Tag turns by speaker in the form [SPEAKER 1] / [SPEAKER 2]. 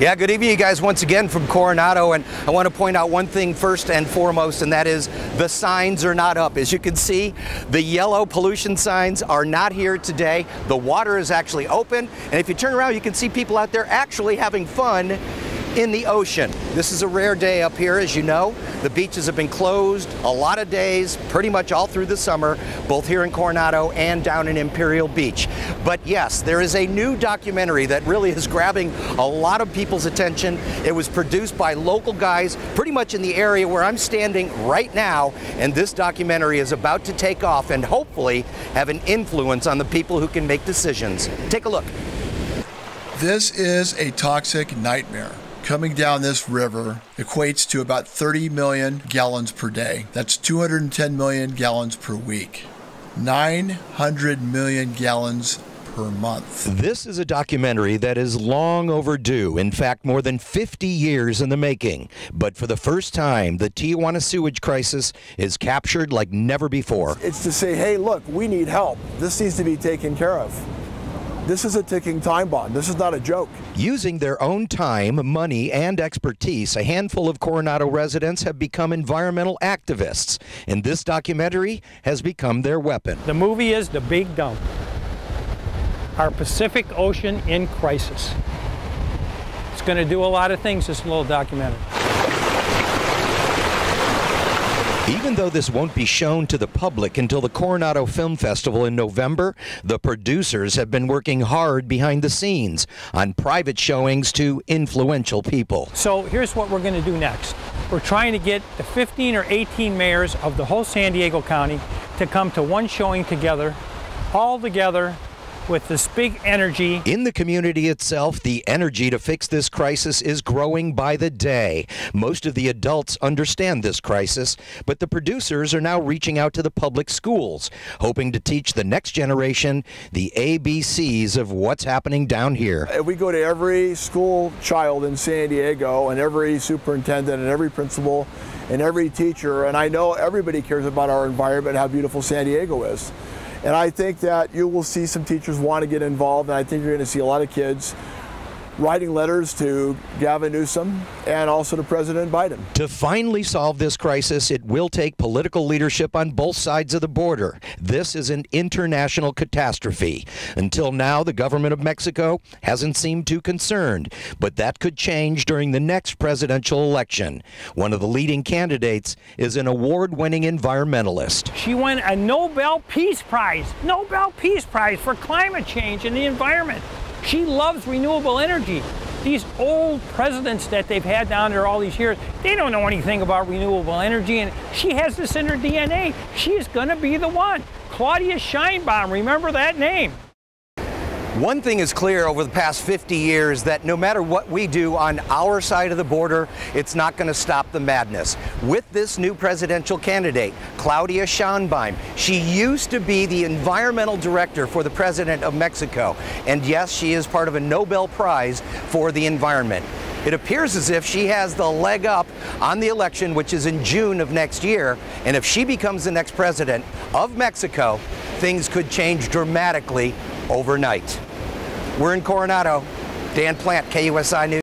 [SPEAKER 1] Yeah, good evening, you guys, once again from Coronado. And I want to point out one thing first and foremost, and that is the signs are not up. As you can see, the yellow pollution signs are not here today. The water is actually open. And if you turn around, you can see people out there actually having fun in the ocean. This is a rare day up here, as you know. The beaches have been closed a lot of days, pretty much all through the summer, both here in Coronado and down in Imperial Beach. But yes, there is a new documentary that really is grabbing a lot of people's attention. It was produced by local guys pretty much in the area where I'm standing right now, and this documentary is about to take off and hopefully have an influence on the people who can make decisions. Take a look.
[SPEAKER 2] This is a toxic nightmare coming down this river equates to about 30 million gallons per day. That's 210 million gallons per week. 900 million gallons per month.
[SPEAKER 1] This is a documentary that is long overdue, in fact, more than 50 years in the making. But for the first time, the Tijuana sewage crisis is captured like never before.
[SPEAKER 3] It's to say, hey, look, we need help. This needs to be taken care of. This is a ticking time bomb. This is not a joke.
[SPEAKER 1] Using their own time, money, and expertise, a handful of Coronado residents have become environmental activists, and this documentary has become their weapon.
[SPEAKER 4] The movie is The Big Dump, our Pacific Ocean in crisis. It's going to do a lot of things, this little documentary.
[SPEAKER 1] Even though this won't be shown to the public until the Coronado Film Festival in November, the producers have been working hard behind the scenes on private showings to influential people.
[SPEAKER 4] So here's what we're going to do next. We're trying to get the 15 or 18 mayors of the whole San Diego County to come to one showing together, all together, with this big energy.
[SPEAKER 1] In the community itself, the energy to fix this crisis is growing by the day. Most of the adults understand this crisis, but the producers are now reaching out to the public schools, hoping to teach the next generation the ABCs of what's happening down here.
[SPEAKER 3] If we go to every school child in San Diego and every superintendent and every principal and every teacher, and I know everybody cares about our environment, how beautiful San Diego is. And I think that you will see some teachers want to get involved, and I think you're going to see a lot of kids writing letters to Gavin Newsom and also to President Biden.
[SPEAKER 1] To finally solve this crisis, it will take political leadership on both sides of the border. This is an international catastrophe. Until now, the government of Mexico hasn't seemed too concerned, but that could change during the next presidential election. One of the leading candidates is an award winning environmentalist.
[SPEAKER 4] She won a Nobel Peace Prize, Nobel Peace Prize for climate change and the environment. She loves renewable energy. These old presidents that they've had down there all these years, they don't know anything about renewable energy, and she has this in her DNA. She is going to be the one. Claudia Sheinbaum, remember that name.
[SPEAKER 1] One thing is clear over the past 50 years that no matter what we do on our side of the border, it's not going to stop the madness. With this new presidential candidate, Claudia Sheinbaum, she used to be the environmental director for the president of Mexico. And yes, she is part of a Nobel Prize for the environment. It appears as if she has the leg up on the election, which is in June of next year. And if she becomes the next president of Mexico, things could change dramatically overnight. We're in Coronado. Dan Plant, KUSI News.